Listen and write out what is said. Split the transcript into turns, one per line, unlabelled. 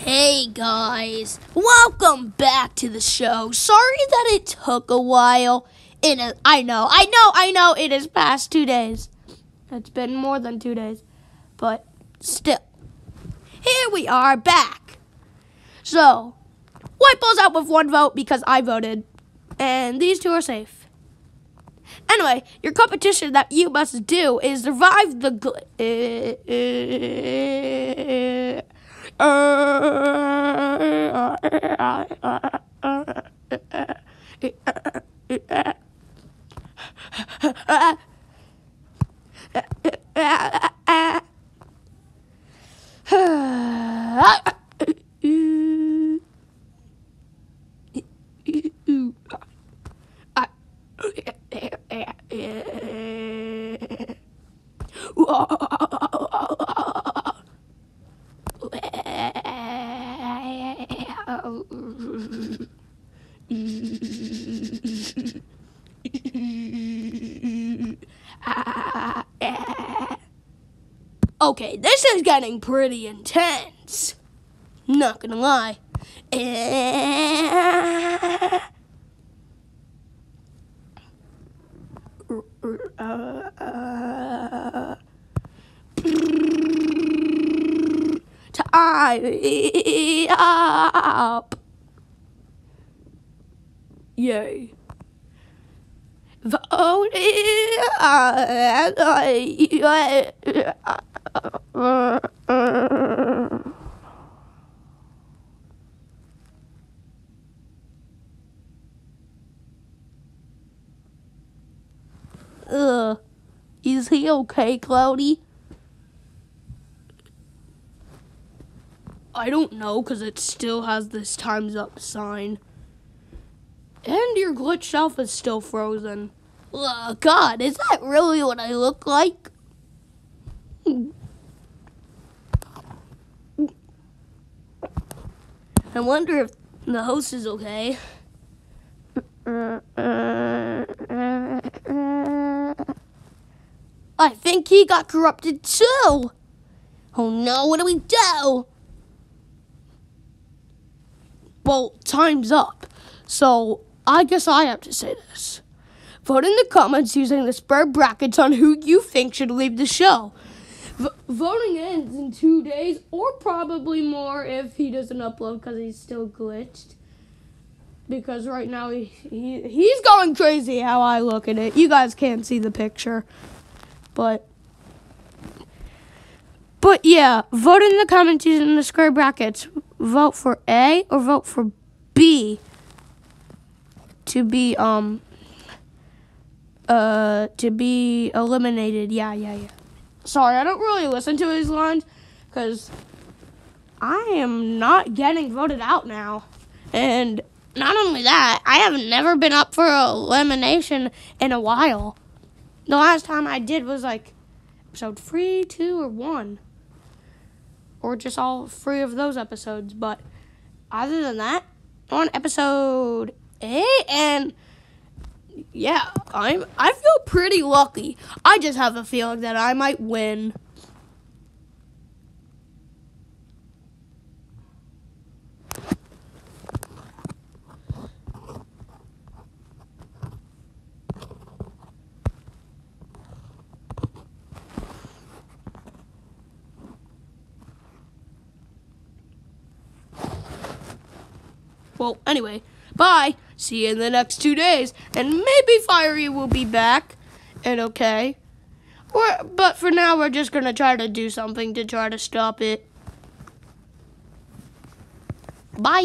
Hey guys, welcome back to the show. Sorry that it took a while. It is, I know, I know, I know it is past two days. It's been more than two days, but still. Here we are back. So, White Ball's out with one vote because I voted, and these two are safe. Anyway, your competition that you must do is survive the. Gl- Ah! Okay, this is getting pretty intense. Not gonna lie. Tie up. Yay. Vote Ugh. Is he okay, Cloudy? I don't know because it still has this time's up sign. And your glitch shelf is still frozen. Ugh, God, is that really what I look like? I wonder if the host is okay. I think he got corrupted too. Oh no, what do we do? Well, time's up. So I guess I have to say this. Vote in the comments using the square brackets on who you think should leave the show. V- voting ends in two days, or probably more if he doesn't upload because he's still glitched. Because right now he, he he's going crazy how I look at it. You guys can't see the picture, but but yeah, vote in the comments using the square brackets. Vote for A or vote for B to be um uh to be eliminated. Yeah, yeah, yeah. Sorry, I don't really listen to his lines cuz I am not getting voted out now. And not only that, I have never been up for elimination in a while. The last time I did was like episode 3, 2 or 1 or just all three of those episodes. But other than that, on episode eight, and yeah, I'm I feel pretty lucky. I just have a feeling that I might win. Well, anyway, bye. See you in the next two days. And maybe Firey will be back and okay. Or, but for now, we're just going to try to do something to try to stop it. Bye.